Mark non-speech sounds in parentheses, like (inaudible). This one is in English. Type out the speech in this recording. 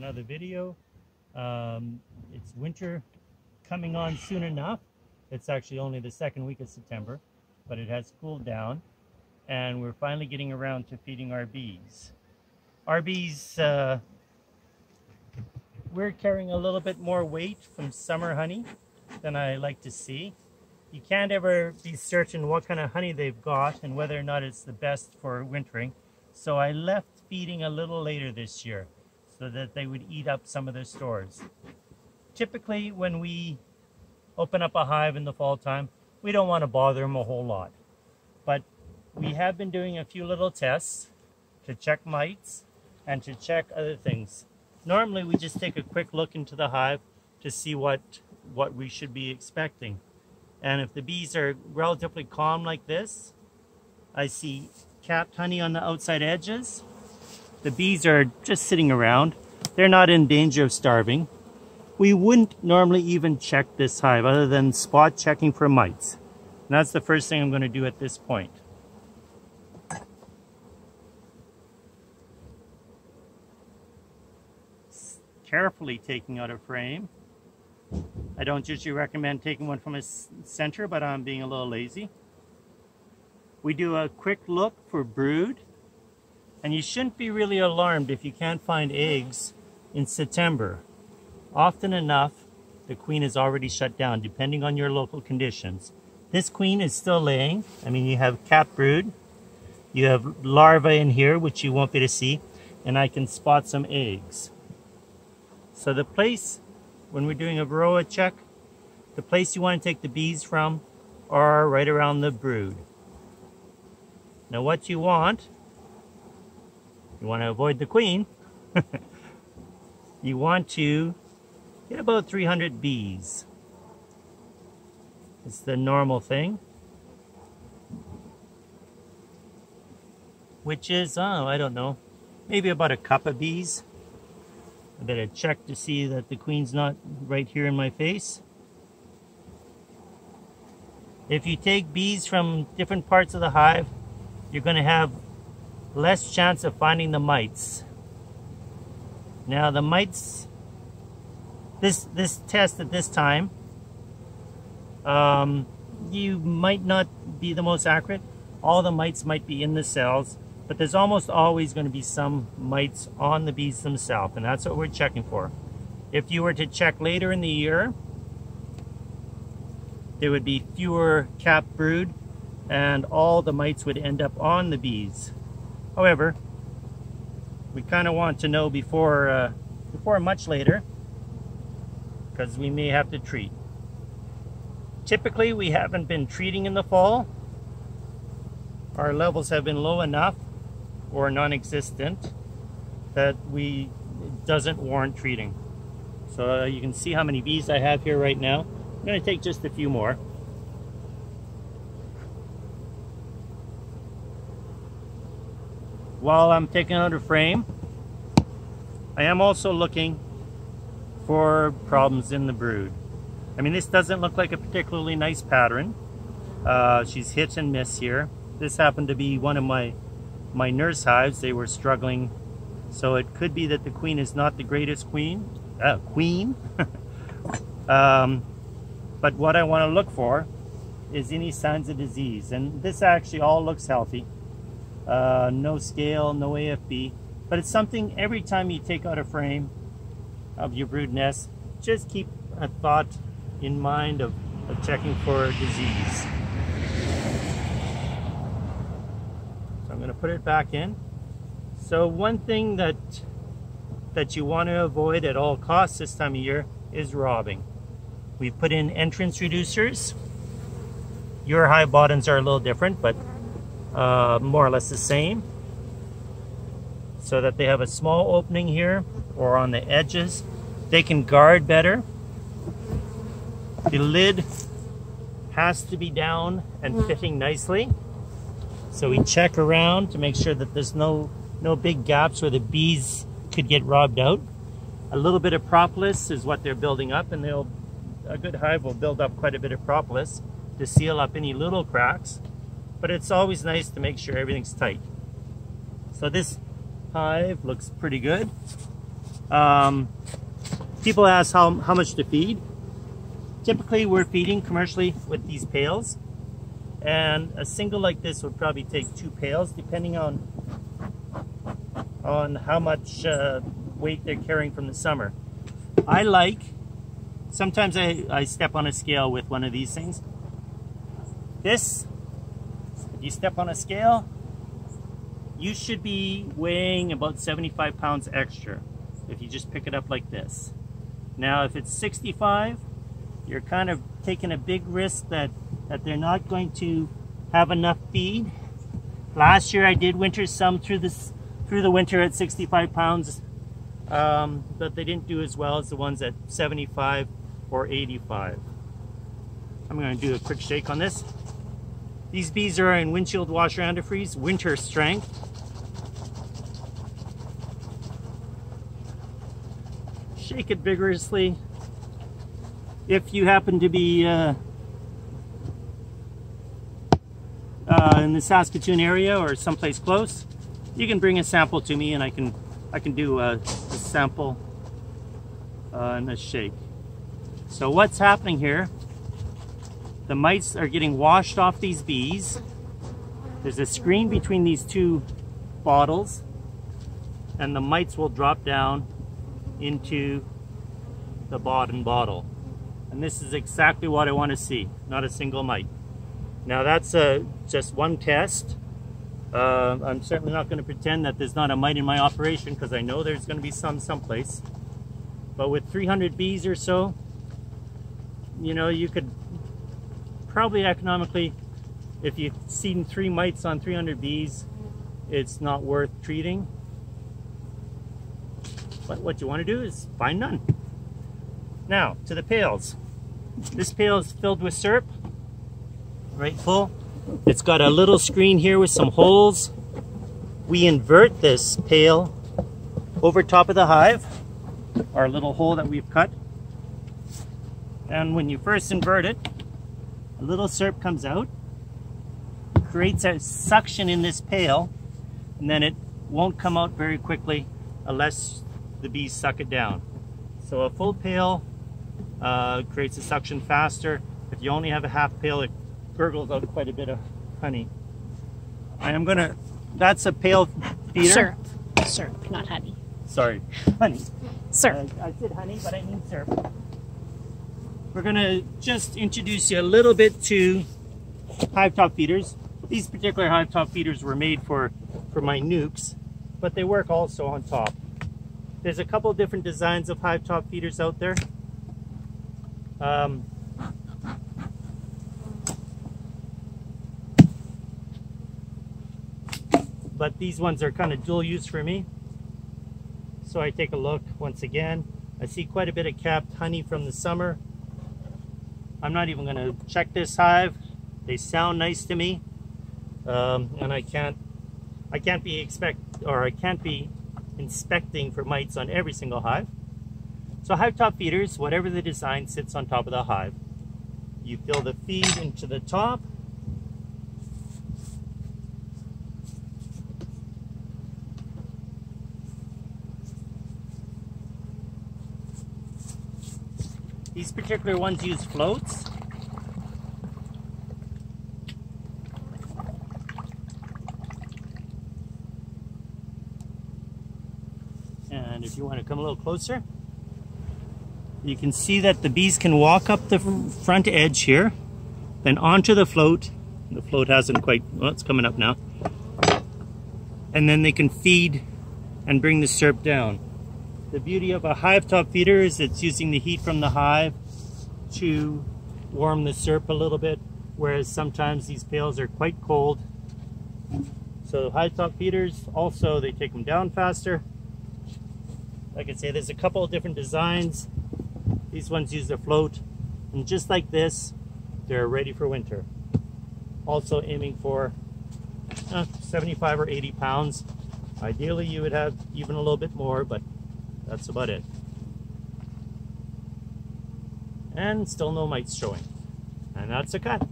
another video. Um, it's winter coming on soon enough. It's actually only the second week of September, but it has cooled down and we're finally getting around to feeding our bees. Our bees, uh, we're carrying a little bit more weight from summer honey than I like to see. You can't ever be certain what kind of honey they've got and whether or not it's the best for wintering. So I left feeding a little later this year so that they would eat up some of their stores. Typically, when we open up a hive in the fall time, we don't want to bother them a whole lot. But we have been doing a few little tests to check mites and to check other things. Normally, we just take a quick look into the hive to see what, what we should be expecting. And if the bees are relatively calm like this, I see capped honey on the outside edges, the bees are just sitting around. They're not in danger of starving. We wouldn't normally even check this hive other than spot checking for mites. And that's the first thing I'm going to do at this point. Carefully taking out a frame. I don't usually recommend taking one from a center, but I'm being a little lazy. We do a quick look for brood and you shouldn't be really alarmed if you can't find eggs in September. Often enough, the queen is already shut down, depending on your local conditions. This queen is still laying. I mean, you have capped brood. You have larvae in here, which you won't be able to see. And I can spot some eggs. So the place, when we're doing a varroa check, the place you want to take the bees from are right around the brood. Now what you want you want to avoid the queen, (laughs) you want to get about 300 bees. It's the normal thing. Which is, oh, I don't know, maybe about a cup of bees. I better check to see that the queen's not right here in my face. If you take bees from different parts of the hive, you're going to have less chance of finding the mites. Now the mites, this, this test at this time, um, you might not be the most accurate. All the mites might be in the cells, but there's almost always going to be some mites on the bees themselves, and that's what we're checking for. If you were to check later in the year, there would be fewer cap brood, and all the mites would end up on the bees. However, we kind of want to know before, uh, before much later because we may have to treat. Typically, we haven't been treating in the fall. Our levels have been low enough or non-existent that we doesn't warrant treating. So uh, you can see how many bees I have here right now. I'm going to take just a few more. While I'm taking out a frame, I am also looking for problems in the brood. I mean, this doesn't look like a particularly nice pattern. Uh, she's hit and miss here. This happened to be one of my, my nurse hives. They were struggling. So it could be that the queen is not the greatest queen. Uh, queen. (laughs) um, but what I want to look for is any signs of disease. And this actually all looks healthy uh, no scale, no AFB. But it's something every time you take out a frame of your brood nest, just keep a thought in mind of, of checking for disease. So I'm going to put it back in. So one thing that that you want to avoid at all costs this time of year is robbing. We've put in entrance reducers. Your hive bottoms are a little different, but uh, more or less the same so that they have a small opening here or on the edges. They can guard better. The lid has to be down and fitting nicely. So we check around to make sure that there's no, no big gaps where the bees could get robbed out. A little bit of propolis is what they're building up and they'll, a good hive will build up quite a bit of propolis to seal up any little cracks but it's always nice to make sure everything's tight. So this hive looks pretty good. Um, people ask how, how much to feed. Typically we're feeding commercially with these pails and a single like this would probably take two pails depending on on how much uh, weight they're carrying from the summer. I like, sometimes I, I step on a scale with one of these things. This, you step on a scale, you should be weighing about 75 pounds extra if you just pick it up like this. Now if it's 65, you're kind of taking a big risk that, that they're not going to have enough feed. Last year I did winter some through this through the winter at 65 pounds, um, but they didn't do as well as the ones at 75 or 85. I'm going to do a quick shake on this. These bees are in windshield washer antifreeze, winter strength. Shake it vigorously. If you happen to be uh, uh, in the Saskatoon area or someplace close, you can bring a sample to me and I can I can do a, a sample uh, and a shake. So what's happening here? The mites are getting washed off these bees. There's a screen between these two bottles and the mites will drop down into the bottom bottle. And this is exactly what I want to see, not a single mite. Now that's uh, just one test. Uh, I'm certainly not going to pretend that there's not a mite in my operation because I know there's going to be some someplace. But with 300 bees or so, you know, you could probably economically, if you've seen three mites on 300 bees, it's not worth treating. But what you want to do is find none. Now, to the pails. This pail is filled with syrup, right full. It's got a little screen here with some holes. We invert this pail over top of the hive, our little hole that we've cut. And when you first invert it, a little syrup comes out, creates a suction in this pail, and then it won't come out very quickly unless the bees suck it down. So a full pail uh, creates a suction faster. If you only have a half pail, it gurgles out quite a bit of honey. I am gonna, that's a pail feeder. Syrup. Syrup, not honey. Sorry, honey. Syrup. Uh, I said honey, but I mean syrup. We're gonna just introduce you a little bit to hive top feeders. These particular hive top feeders were made for, for my nukes, but they work also on top. There's a couple different designs of hive top feeders out there. Um, but these ones are kind of dual use for me. So I take a look once again. I see quite a bit of capped honey from the summer. I'm not even going to check this hive. They sound nice to me, um, and I can't, I can't be expect or I can't be inspecting for mites on every single hive. So hive top feeders, whatever the design, sits on top of the hive. You fill the feed into the top These particular ones use floats. And if you want to come a little closer, you can see that the bees can walk up the front edge here, then onto the float. The float hasn't quite, well, it's coming up now. And then they can feed and bring the syrup down. The beauty of a hive top feeder is it's using the heat from the hive to warm the syrup a little bit, whereas sometimes these pails are quite cold. So hive top feeders, also they take them down faster. Like I say, there's a couple of different designs. These ones use the float, and just like this, they're ready for winter. Also aiming for uh, 75 or 80 pounds. Ideally, you would have even a little bit more, but that's about it. And still no mites showing. And that's a cut.